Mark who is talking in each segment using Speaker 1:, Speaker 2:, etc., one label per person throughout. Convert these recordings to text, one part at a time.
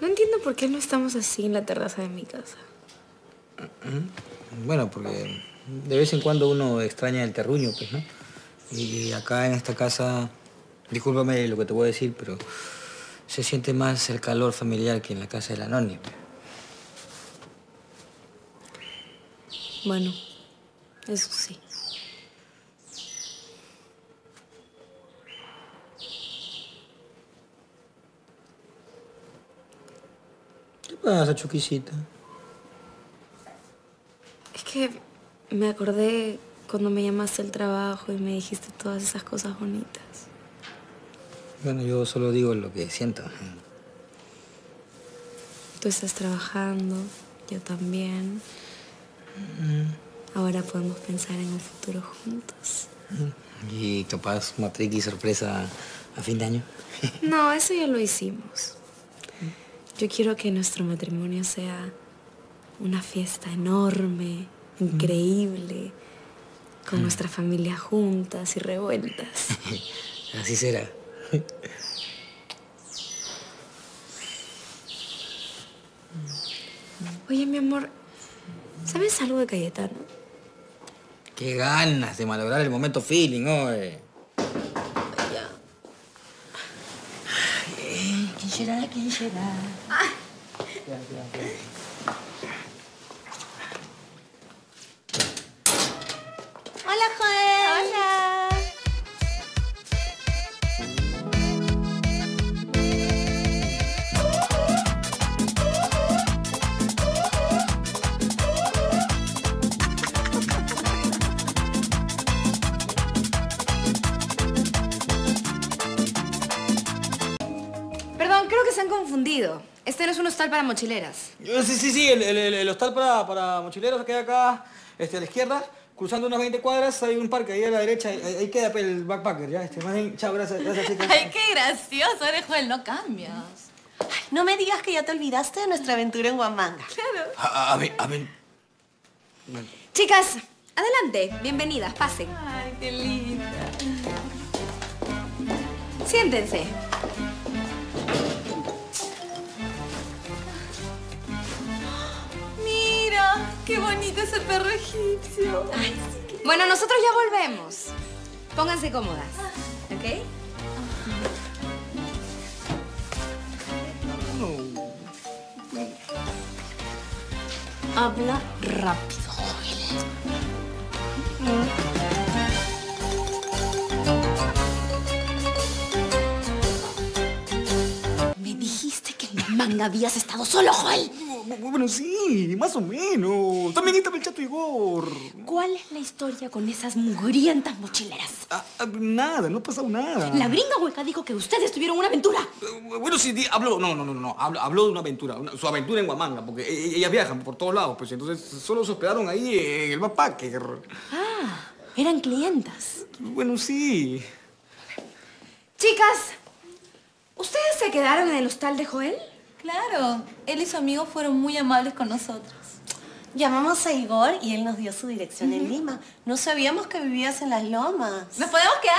Speaker 1: No entiendo por qué no estamos así en la terraza de mi casa.
Speaker 2: Bueno, porque de vez en cuando uno extraña el terruño, pues, ¿no? Y acá en esta casa, discúlpame lo que te voy a decir, pero se siente más el calor familiar que en la casa de la Noni. pues.
Speaker 1: Bueno, eso sí.
Speaker 2: ¿Qué pasa, Chuquisita?
Speaker 1: Es que me acordé cuando me llamaste al trabajo y me dijiste todas esas cosas bonitas.
Speaker 2: Bueno, yo solo digo lo que siento.
Speaker 1: Tú estás trabajando, yo también. Ahora podemos pensar en un futuro juntos.
Speaker 2: Y capaz matriz y sorpresa a fin de año.
Speaker 1: No, eso ya lo hicimos. Yo quiero que nuestro matrimonio sea una fiesta enorme, increíble, con nuestra familia juntas y revueltas.
Speaker 2: Así será.
Speaker 1: Oye, mi amor, ¿sabes algo de Cayetano?
Speaker 2: Qué ganas de malograr el momento feeling, oye.
Speaker 3: ¿Quién será? ¿Quién
Speaker 4: que se han confundido. Este no es un hostal para mochileras.
Speaker 2: Eh, Sí, sí, sí, el, el- el- el hostal para, para mochileros queda acá, este, a la izquierda, cruzando unas 20 cuadras, hay un parque ahí a la derecha, ahí, ahí queda pues, el backpacker, ya, este, más bien, chao, gracias, gracias, chicas.
Speaker 3: Ay, qué gracioso eres, Joel, no cambias.
Speaker 5: No me digas que ya te olvidaste de nuestra aventura en Huamanga.
Speaker 2: A, a, a ver, a ver.
Speaker 4: Chicas, adelante. Bienvenidas, pasen.
Speaker 3: Ay, qué linda.
Speaker 4: Siéntense.
Speaker 3: Qué bonito ese perro egipcio.
Speaker 4: Bueno, nosotros ya volvemos. Pónganse cómodas. ¿Ok?
Speaker 5: Habla rápido, Joel. Me dijiste que en la manga habías estado solo, Joel.
Speaker 2: Bueno, sí, más o menos. También estaba el chato Igor.
Speaker 5: ¿Cuál es la historia con esas mugrientas mochileras?
Speaker 2: Ah, ah, nada, no ha pasado nada.
Speaker 5: La gringa hueca dijo que ustedes tuvieron una aventura.
Speaker 2: Eh, Bueno, sí, di- habló, no, no, no, no, habló, habló de una aventura, una- su aventura en Huamanga, porque e- e- ellas viajan por todos lados, pues entonces solo se hospedaron ahí en el backpacker.
Speaker 5: Ah, eran clientas.
Speaker 2: Bueno, sí.
Speaker 4: Chicas, ¿ustedes se quedaron en el hostal de Joel?
Speaker 3: Claro, él y su amigo fueron muy amables con nosotros.
Speaker 5: Llamamos a Igor y él nos dio su dirección en Lima. No sabíamos que vivías en las lomas.
Speaker 3: Nos podemos quedar,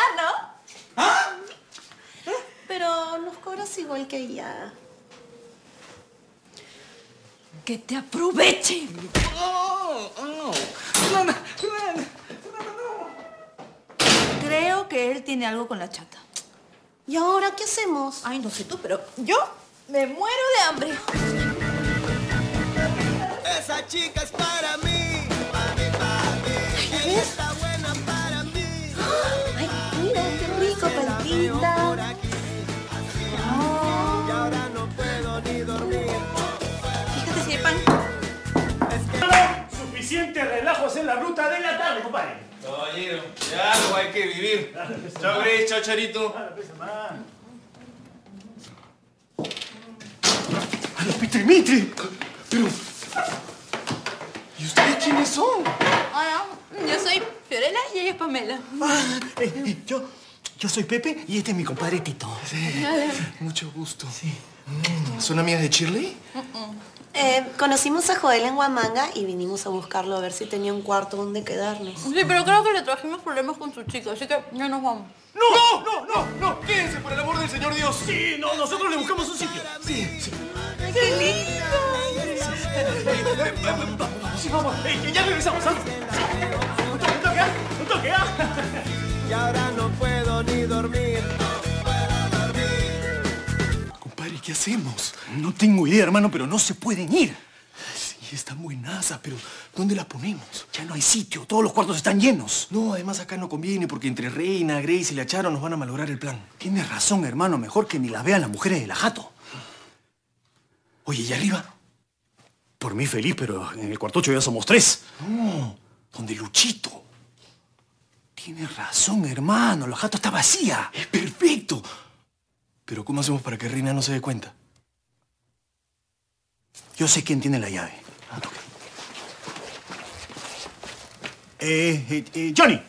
Speaker 3: ¿no?
Speaker 5: Pero nos cobras igual que ella.
Speaker 3: Que te aproveche.
Speaker 2: Oh, oh. Fernanda, Fernanda.
Speaker 3: Creo que él tiene algo con la chata.
Speaker 5: ¿Y ahora qué hacemos?
Speaker 3: Ay, no sé tú, pero yo me muero de hambre.
Speaker 6: Esa chica es para mí, para mí, para mí. Y ella está buena para mí.
Speaker 5: Ay, mira, qué rico, palpita.
Speaker 6: Y ahora no puedo ni dormir.
Speaker 3: Fíjate si hay pan.
Speaker 7: Suficiente relajos en la ruta de la tarde, compadre.
Speaker 8: Caballero, de algo hay que vivir. Chao, Gris, chao, Charito.
Speaker 7: ¡A los Pitrimiti! Pero... ¿Y ustedes quiénes son?
Speaker 3: Hola, yo soy Fiorella y ella es Pamela.
Speaker 7: Ah, eh, eh, yo, yo soy Pepe y este es mi compadre Tito. Mucho gusto. Sí. ¿Son amigas de Shirley?
Speaker 5: Eh, conocimos a Joel en Huamanga y vinimos a buscarlo a ver si tenía un cuarto donde quedarnos.
Speaker 3: Sí, pero creo que le trajimos problemas con su chica, así que ya nos vamos.
Speaker 7: ¡No! ¡No, no, no! ¡Quédense por el amor del Señor Dios! Sí, no, nosotros le buscamos un sitio. Sí, sí.
Speaker 3: Ay, qué
Speaker 7: Sí, vamos. Eh, ya regresamos, ¿ah? Un toque, un toque, ¿ah? ¿ah?
Speaker 6: Y ahora no puedo ni dormir.
Speaker 7: Compadre, ¿qué hacemos? No tengo idea, hermano, pero no se pueden ir. Sí, están buenazas, pero ¿dónde las ponemos? Ya no hay sitio, todos los cuartos están llenos. No, además acá no conviene porque entre Reina, Grace y la Charo nos van a malograr el plan. Tienes razón, hermano, mejor que ni las vean las mujeres de la jato. Oye, ¿y arriba? Por mí feliz, pero en el cuartocho ya somos tres. No, donde Luchito. Tienes razón, hermano, la jato está vacía. Es perfecto. Pero ¿cómo hacemos para que Reina no se dé cuenta? Yo sé quién tiene la llave. Un toque. Eh, eh, eh, Johnny.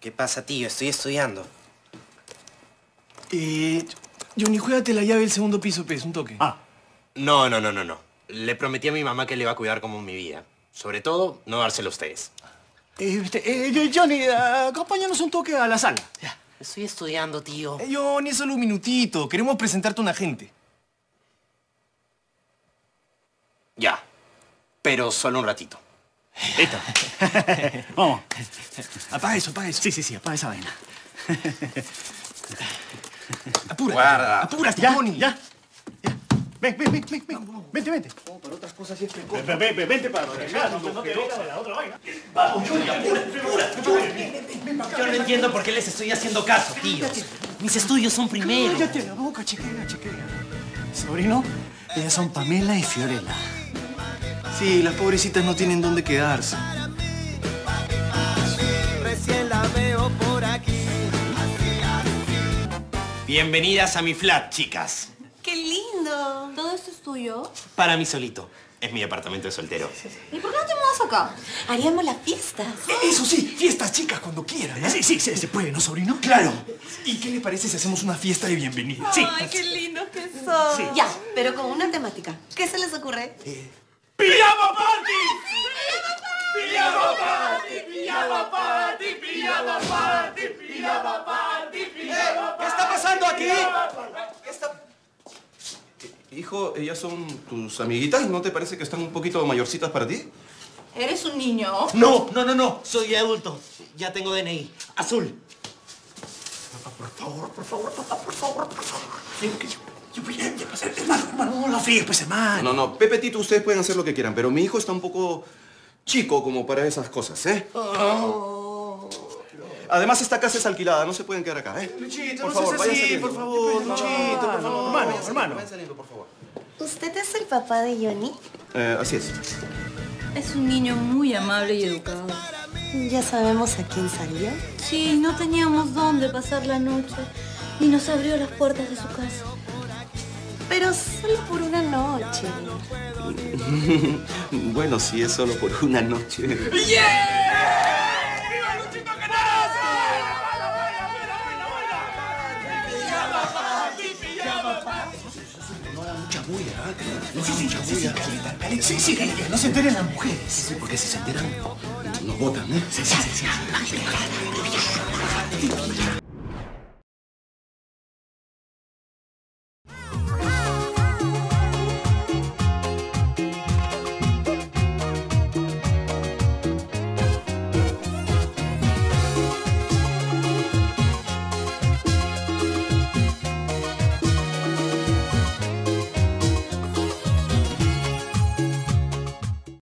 Speaker 9: ¿Qué pasa, tío? Estoy estudiando.
Speaker 7: Eh, Johnny, juégate la llave del segundo piso, pues, un toque.
Speaker 9: Ah. No, no, no, no, no. Le prometí a mi mamá que le iba a cuidar como mi vida. Sobre todo, no dárselo a ustedes.
Speaker 7: Eh, este, eh, Johnny, acompáñanos un toque a la sala. Ya.
Speaker 9: Estoy estudiando, tío.
Speaker 7: Eh, Johnny, solo un minutito. Queremos presentarte a un agente.
Speaker 9: Ya. Pero solo un ratito.
Speaker 7: Eta. Vamos. Apaga eso, apaga eso. Sí, sí, sí, apaga esa vaina. Apúrate.
Speaker 9: Guarda.
Speaker 7: Apúrate, ya, Johnny. Ya. Ven, ven, ven, ven, ven. Vente, vente.
Speaker 6: para otras cosas sí es
Speaker 7: Ven, ven, ven, vente para acá, no, no te vengas de la otra vaina. Vamos, Johnny, apúrate, apúrate.
Speaker 10: Yo no entiendo por qué les estoy haciendo caso, tíos. Mis estudios son primero.
Speaker 7: Cállate la boca, chequea, chequea. Sobrino, ellas son Pamela y Fiorella. Sí, las pobrecitas no tienen dónde quedarse.
Speaker 6: Recién la veo por aquí.
Speaker 9: Bienvenidas a mi flat, chicas.
Speaker 3: ¿Todo esto es tuyo?
Speaker 9: Para mí solito. Es mi departamento de soltero.
Speaker 3: ¿Y por qué no te mudas acá?
Speaker 5: Haríamos la fiesta.
Speaker 7: Eh, Eso sí, fiestas chicas cuando quieran. ¿eh? Sí, sí, se, se puede, ¿no, sobrino? Claro. ¿Y qué le parece si hacemos una fiesta de bienvenida? Sí.
Speaker 3: Ay, qué lindos que son.
Speaker 7: Sí.
Speaker 5: Ya, pero con una temática. ¿Qué se les ocurre?
Speaker 7: ¡Pijama party! ¡Pijama party! ¡Pijama party! ¡Pijama party! ¡Pijama party! ¡Pijama
Speaker 8: ¿Qué está pasando aquí? ¿Qué está- Hijo, ellas son tus amiguitas, ¿no te parece que están un poquito mayorcitas para ti?
Speaker 3: ¿Eres un niño?
Speaker 10: No, no, no, no. Soy adulto. Ya tengo DNI. Azul.
Speaker 7: Por favor, por favor, papá, por favor, por favor. Yo, yo, yo, ya pasé, hermano, hermano, no la fríes, pues, hermano.
Speaker 8: No, no, Pepe Tito, ustedes pueden hacer lo que quieran, pero mi hijo está un poco chico como para esas cosas, ¿eh? Además, esta casa es alquilada, no se pueden quedar acá, ¿eh?
Speaker 7: Luchito,
Speaker 8: por
Speaker 7: no
Speaker 8: favor,
Speaker 7: seas
Speaker 8: vayan
Speaker 7: así,
Speaker 8: saliendo.
Speaker 7: por favor, Luchito, por favor. Hermano, hermano.
Speaker 8: Vayan saliendo, por favor.
Speaker 5: ¿Usted es el papá de Johnny?
Speaker 8: Eh, así es.
Speaker 3: Es un niño muy amable y educado.
Speaker 5: Ya sabemos a quién salió.
Speaker 3: Sí, no teníamos dónde pasar la noche y nos abrió las puertas de su casa.
Speaker 5: Pero solo por una noche.
Speaker 8: bueno, si es solo por una noche.
Speaker 7: Mucha bulla, ¿ah? No sí, sí, sí, sí, sí, sí, que no se enteren las mujeres. Sí, porque si se enteran, nos votan, ¿eh? Sí, sí, sí. sí.